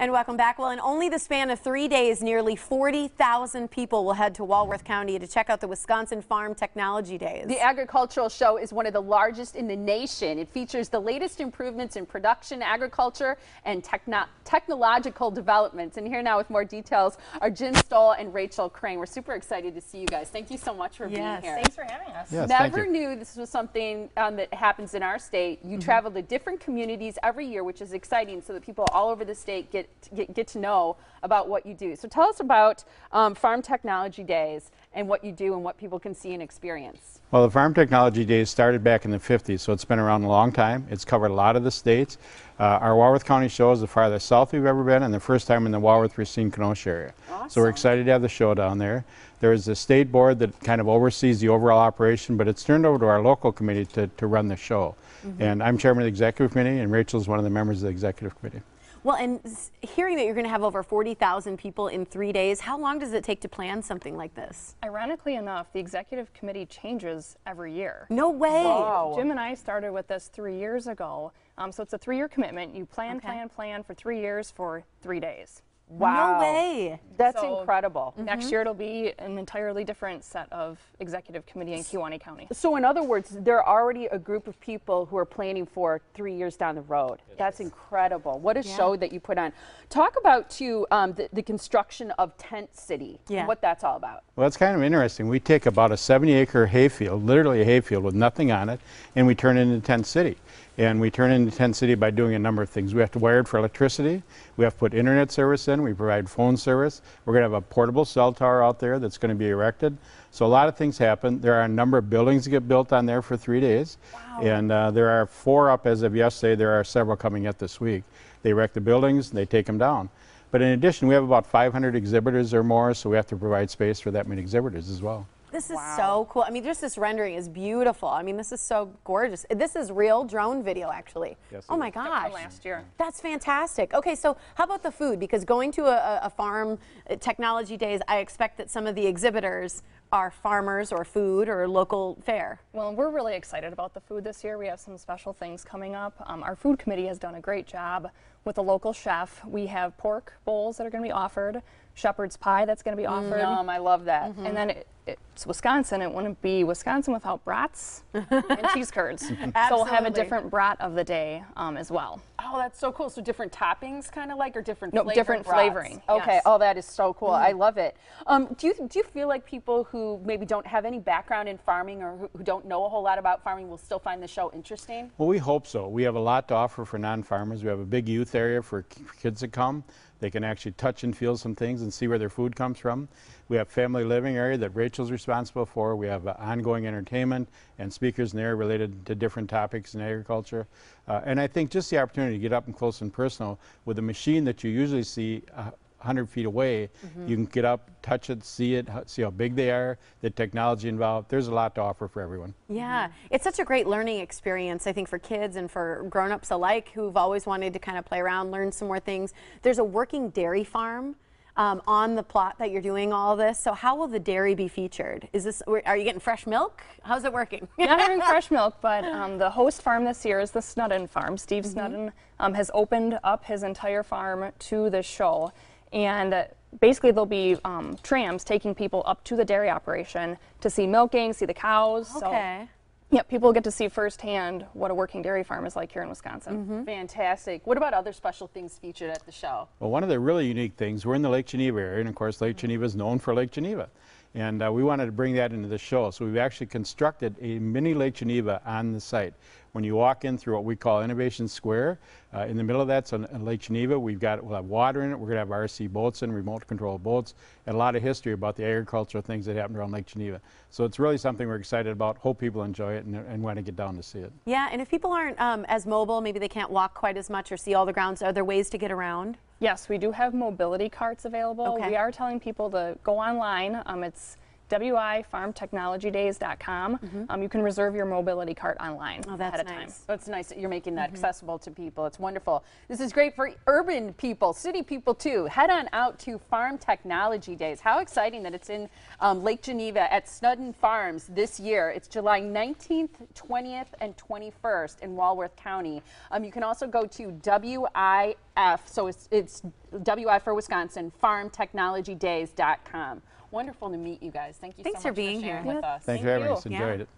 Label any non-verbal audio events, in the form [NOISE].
And welcome back. Well, in only the span of three days, nearly 40,000 people will head to Walworth County to check out the Wisconsin Farm Technology Days. The agricultural show is one of the largest in the nation. It features the latest improvements in production, agriculture, and techno technological developments. And here now with more details are Jim Stowell and Rachael Crane. We're super excited to see you guys. Thank you so much for yes. being here. Thanks for having us. Yes, Never knew this was something um, that happens in our state. You mm -hmm. travel to different communities every year, which is exciting so that people all over the state get get, get to know about what you do. So tell us about um, Farm Technology Days and what you do and what people can see and experience. Well, the Farm Technology Days started back in the 50s, so it's been around a long time. It's covered a lot of the states. Uh, our Walworth County show is the farthest south we've ever been and the first time in the Walworth, Racine, Kenosha area. Awesome. So we're excited to have the show down there. There is a state board that kind of oversees the overall operation, but it's turned over to our local committee to, to run the show. Mm -hmm. And I'm chairman of the executive committee, and Rachael's one of the members of the executive committee. Well, and hearing that you're going to have over 40,000 people in three days, how long does it take to plan something like this? Ironically enough, the executive committee changes every year. No way. Wow. Jim and I started with this three years ago. Um, so it's a three-year commitment. You plan, okay. plan, plan for three years for three days. Wow. No way. That's so incredible. Next year it'll be an entirely different set of executive committee in Kewaunee County. So in other words, there are already a group of people who are planning for three years down the road. Yes. That's incredible. What a yeah. show that you put on. Talk about too um, the, the, construction of Tent City. Yeah. what that's all about. Well, it's kind of interesting. We take about a 70 acre hayfield, literally a hayfield with nothing on it, and we turn it into Tent City. And we turn into Tent City by doing a number of things. We have to wire it for electricity. We have to put internet service in. We provide phone service. We're going to have a portable cell tower out there that's going to be erected. So a lot of things happen. There are a number of buildings that get built on there for three days. Wow. And uh, there are four up as of yesterday. There are several coming yet this week. They erect the buildings, and they take them down. But in addition, we have about 500 exhibitors or more, so we have to provide space for that many exhibitors as well. This is wow. so cool. I mean, just this rendering is beautiful. I mean, this is so gorgeous. This is real drone video, actually. Yes, oh my gosh. Last year. That's fantastic. Okay, so how about the food? Because going to a, a farm uh, technology days, I expect that some of the exhibitors are farmers or food or local fare. Well, we're really excited about the food this year. We have some special things coming up. Um, our food committee has done a great job with a local chef. We have pork bowls that are going to be offered, shepherd's pie that's going to be offered. Mm, I love that. Mm -hmm. And then it, it's Wisconsin. It wouldn't be Wisconsin without brats [LAUGHS] and cheese curds. so we'll have a different brat of the day um, as well. Oh, that's so cool. So different toppings, kind of like, or different no, different brats? flavoring. Okay. Yes. Oh, that is so cool. Mm. I love it. Um, do you do you feel like people who maybe don't have any background in farming or who, who don't know a whole lot about farming will still find the show interesting? Well, we hope so. We have a lot to offer for non-farmers. We have a big youth area for kids to come. They can actually touch and feel some things and see where their food comes from. We have family living area that Rachael's responsible for. We have uh, ongoing entertainment and speakers in there related to different topics in agriculture. Uh, and I think just the opportunity to get up and close and personal with a machine that you usually see uh, 100 feet away. Mm -hmm. You can get up, touch it, see it, see how big they are, the technology involved. There's a lot to offer for everyone. Yeah, mm -hmm. it's such a great learning experience, I think, for kids and for grown-ups alike who've always wanted to kind of play around, learn some more things. There's a working dairy farm um, on the plot that you're doing all this. So how will the dairy be featured? Is this, are you getting fresh milk? How's it working? [LAUGHS] Not having fresh [LAUGHS] milk, but um, the host farm this year is the Snudden farm. Steve mm -hmm. Snudden um, has opened up his entire farm to this show. And basically there'll be um, trams taking people up to the dairy operation to see milking, see the cows. Okay. So, yeah, people get to see firsthand what a working dairy farm is like here in Wisconsin. Mm -hmm. Fantastic. What about other special things featured at the show? Well, one of the really unique things, we're in the Lake Geneva area, and of course Lake Geneva is known for Lake Geneva. And uh, we wanted to bring that into the show. So we've actually constructed a mini Lake Geneva on the site. When you walk in through what we call Innovation Square, uh, in the middle of that's on, on Lake Geneva. We've got, we'll have water in it. We're going to have RC boats and remote control boats and a lot of history about the agricultural things that happened around Lake Geneva. So it's really something we're excited about. Hope people enjoy it and, and want to get down to see it. Yeah, and if people aren't um, as mobile, maybe they can't walk quite as much or see all the grounds, are there ways to get around? Yes, we do have mobility carts available. Okay. We are telling people to go online. Um, it's wifarmtechnologydays.com. Mm -hmm. um, you can reserve your mobility cart online oh, that's ahead nice. of time. That's nice that you're making that mm -hmm. accessible to people. It's wonderful. This is great for urban people, city people too. Head on out to Farm Technology Days. How exciting that it's in um, Lake Geneva at Snudden Farms this year. It's July 19th, 20th, and 21st in Walworth County. Um, you can also go to WIF, so it's, it's WI for Wisconsin, farmtechnologydays.com. Wonderful to meet you guys. Thank you Thanks so for much being sharing here. with us. Thanks Thank for having you. us. Enjoyed Yeah. it.